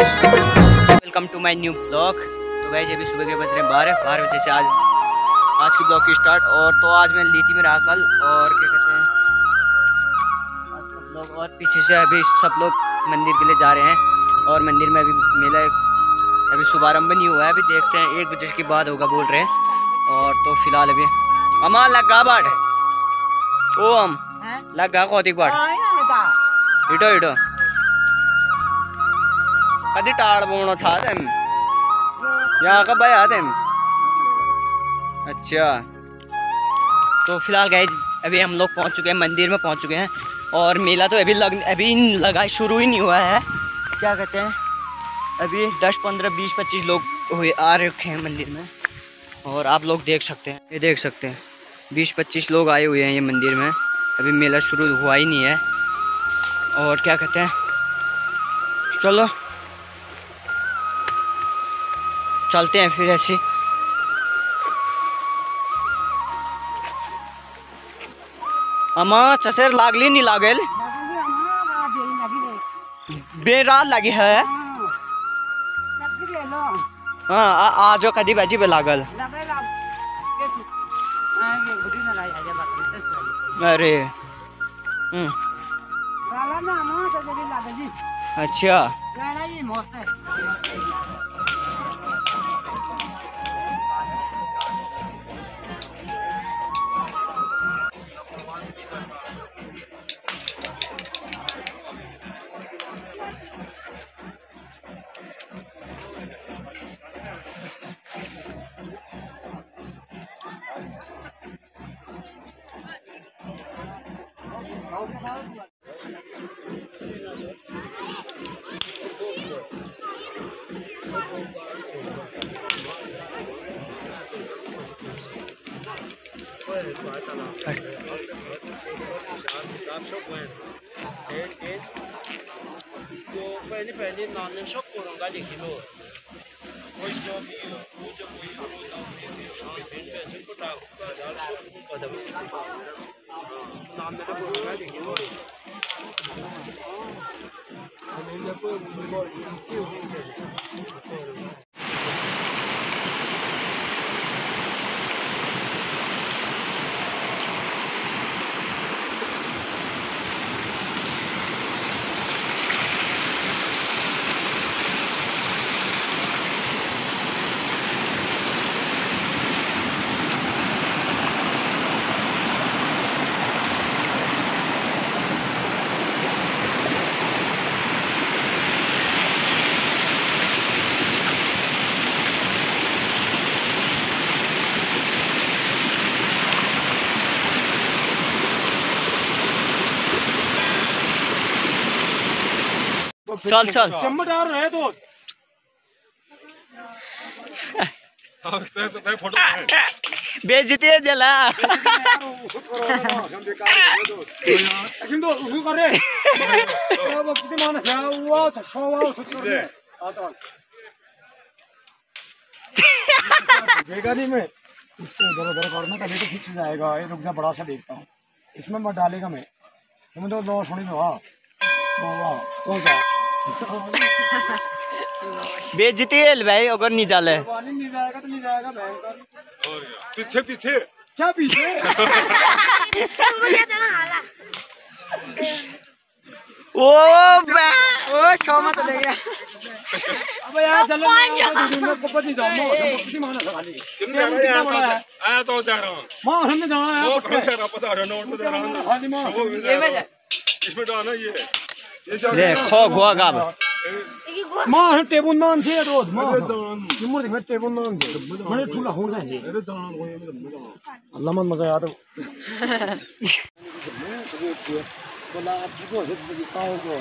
Welcome to my new blog तो भाई अभी सुबह के बज रहे हैं बारह बारह बजे से आज आज की ब्लॉग की स्टार्ट और तो आज मैं लीती में रहा कल और क्या कहते हैं, आज सब लोग और पीछे से अभी सब लोग मंदिर के लिए जा रहे हैं और मंदिर में अभी मेला अभी शुभारंभ नहीं हुआ है, अभी देखते हैं एक बजे के बाद होगा बोल रहे हैं और तो फ़िलहाल अभी अमा लगा बाट ओ हम लगा कौतिक बाट इटो इटो कदी टाड़ बोनो था तेम? यहाँ कब आया तेम? अच्छा। तो फ़िलहाल गए अभी हम लोग पहुँच चुके हैं मंदिर में पहुँच चुके हैं। और मेला तो अभी लग अभी लगा शुरू ही नहीं हुआ है। क्या कहते हैं? अभी दस पंद्रह बीस पच्चीस लोग हुए आ रखे हैं मंदिर में। और आप लोग देख सकते हैं ये देख सकते हैं। बीस पच्चीस लोग आए हुए हैं ये मंदिर में। अभी मेला शुरू हुआ ही नहीं है। और क्या कहते हैं? चलो। चलते हैं फिर ऐसे। अमा चचेर लागली नहीं लागल? बेरात लगी है। हाँ आ, आजो कदी बाजी पे लागल। अरे। हम्म, अच्छा। 빨리 빨리 나는 속고는 가지 기로 보이죠 보이죠 보이죠 벤벤 속고다 चल चल। चम्मदार रहे तो बेजती है जला। देखा नहीं मैं इसको इधर उधर करना कभी तो खींच जाएगा। ये रुक जा बड़ा सा देखता हूँ। इसमें मत डालेगा मैं। तुम्हें तो दो सुनी में हाँ। वाह हाँ। चल जाए बेजती है भाई अगर नहीं जाले। नहीं जाएगा तो नहीं जाएगा भयंकर। पीछे पीछे। क्या पीछे? ओ ओ क्षमा तो ले गया। अब यार चलो मैं तो नहीं जाऊँ मैं कितनी माना खाली। कितना बड़ा है? आया तो जा रहा हूँ। माँ हमने जाना है वो ऊपर फिर वापस आ रहा हूँ नोट जा रहा हूँ। खाली माँ? वो भी जा रहा हूँ। इसमें तो आना ये ये जा ले खो गो गाब माँ हम टेबल नान से रोज माँ तिम्रो देख टेबल नान से मैंने ठुला हुँदा से अल्लाह मन मज़ा आया तो बोला ठीक हो पाओ को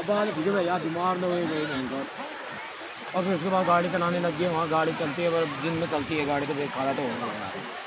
अब में फिर यार बीमार न हुए गए भयंकर और फिर उसके बाद गाड़ी चलाने लग गए वहाँ गाड़ी चलती है पर दिन में चलती है गाड़ी तो खाना तो होगा यार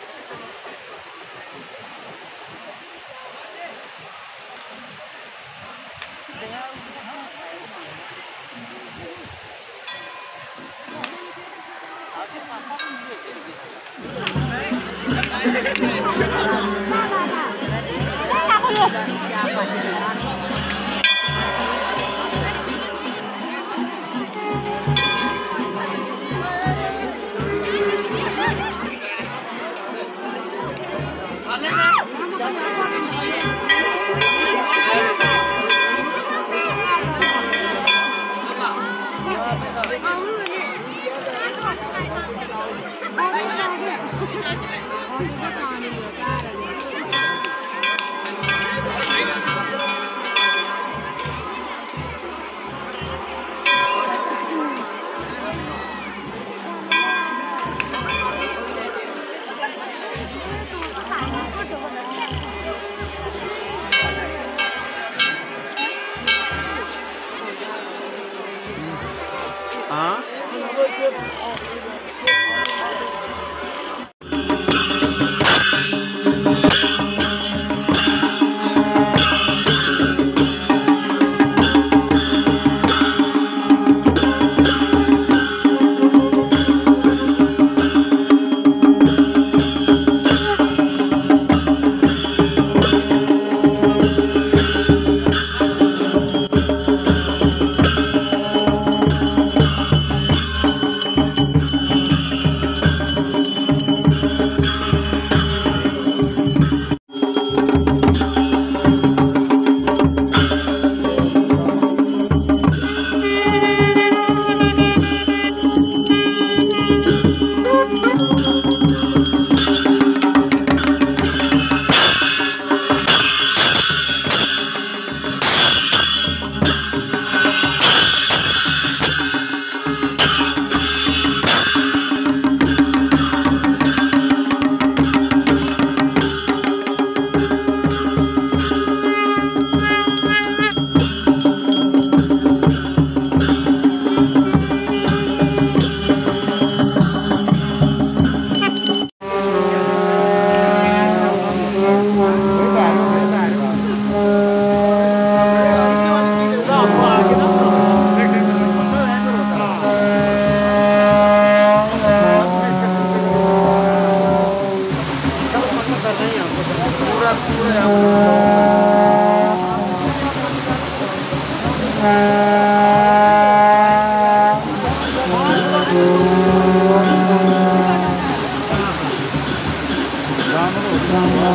नहीं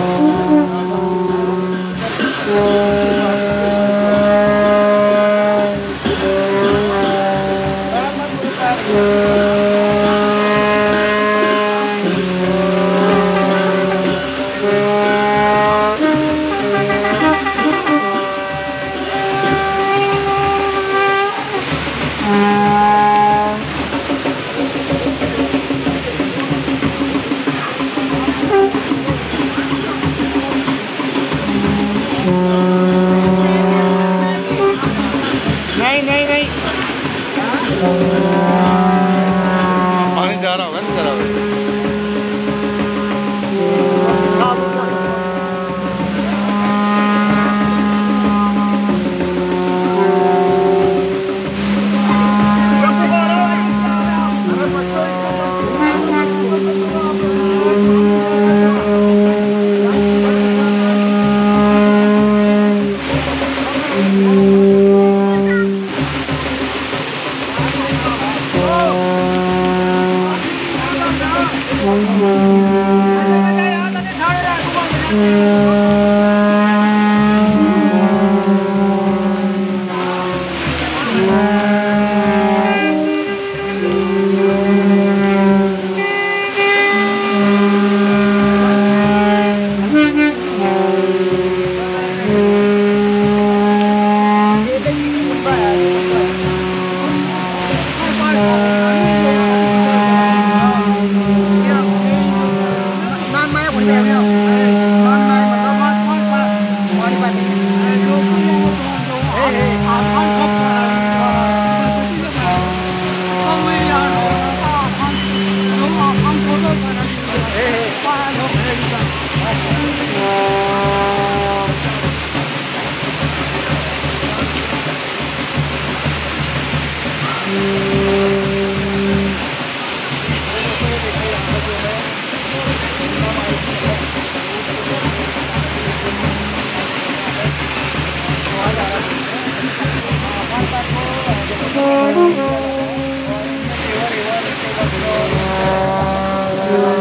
Thank you.